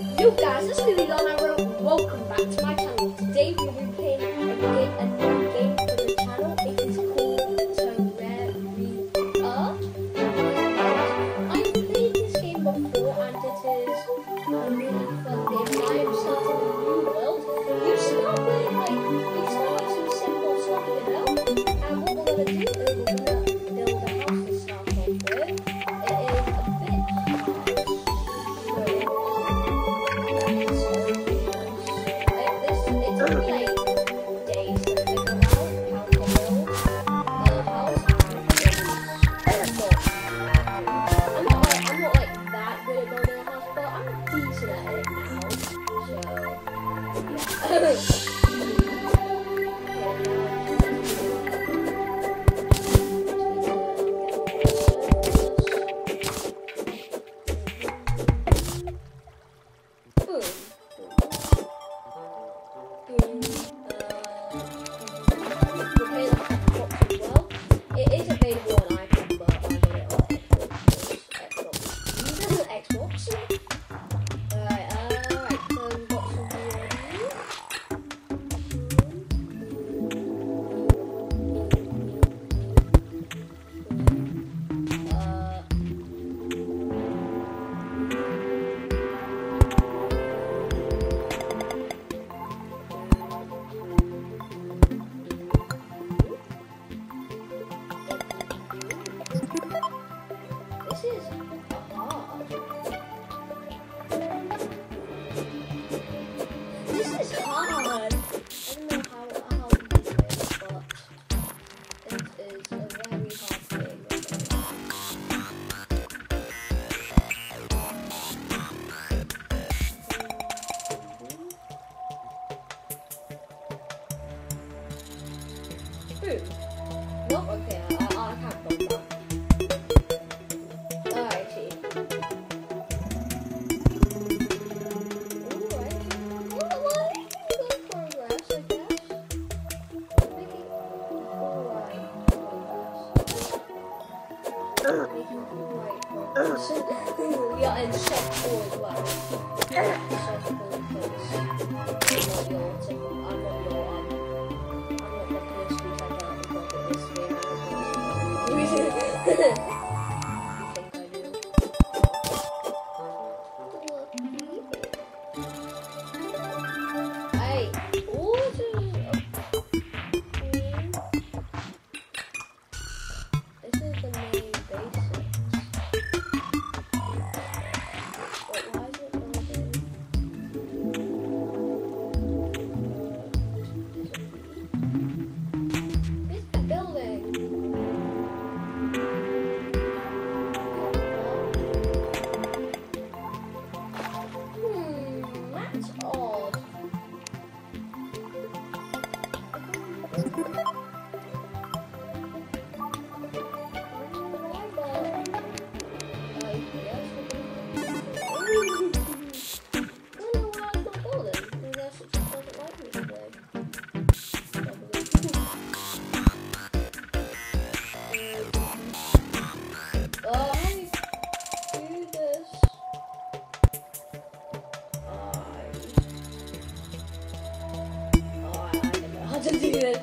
Yo guys, it's Louis Long Arrow and welcome back to my channel. Today we will be playing a game, a new game for the channel. It is called Terraria. I've played this game before and it is um, a really fun game. I am starting Thank you. 这个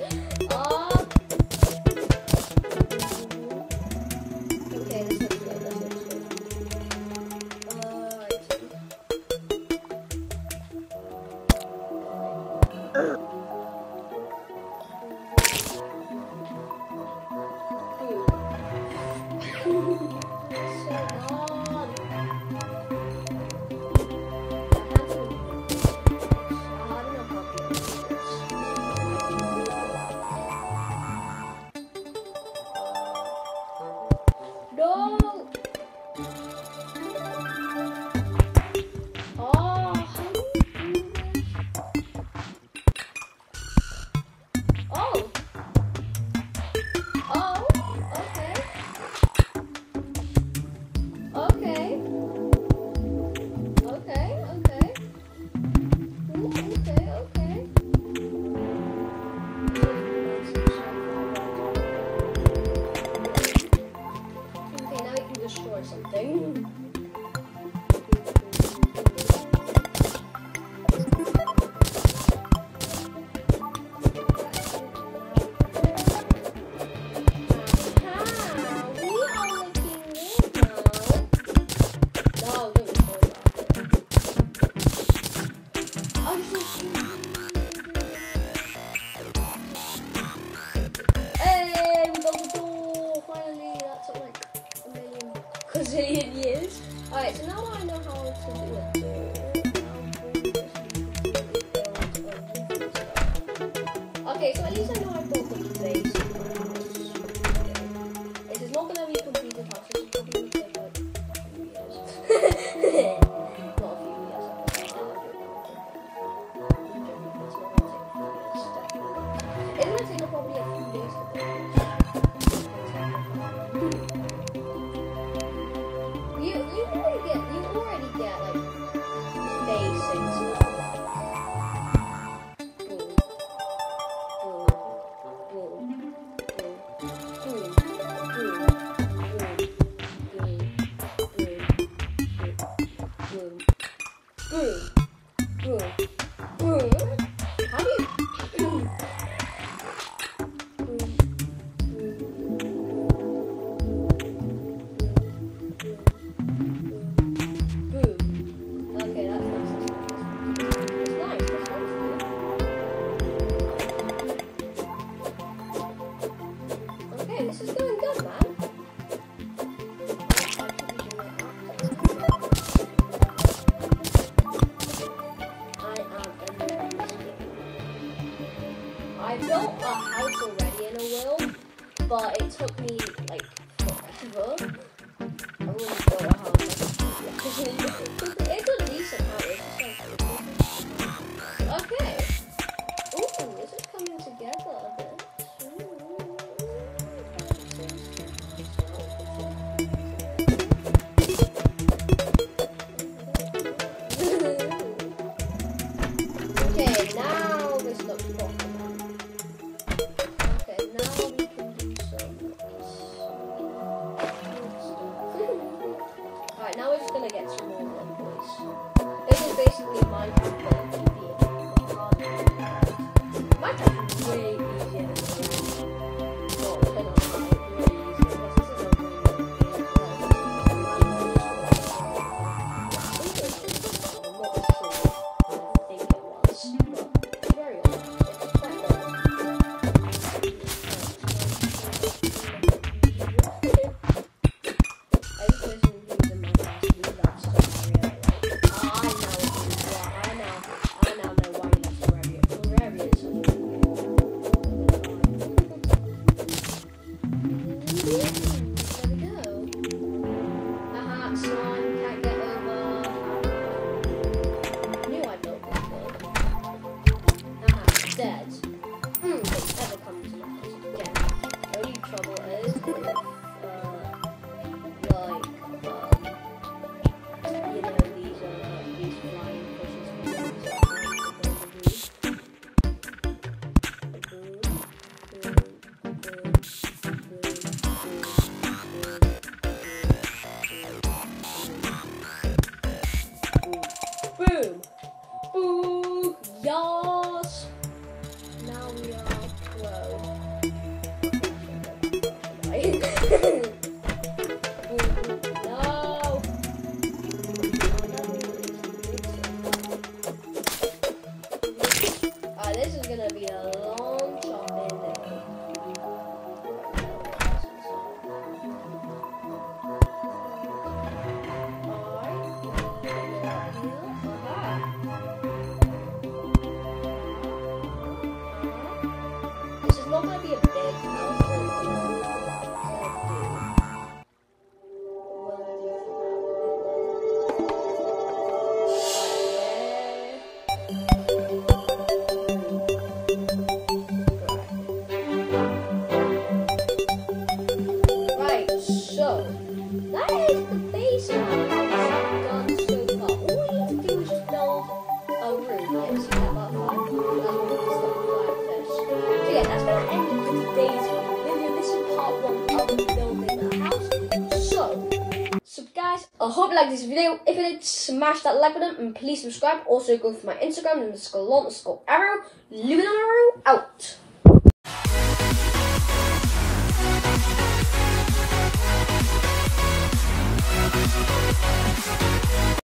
years. Alright, so now I know how to do it. says. I hope you liked this video. If you did, smash that like button and please subscribe. Also, go for my Instagram and score underscore arrow. Luminary arrow out.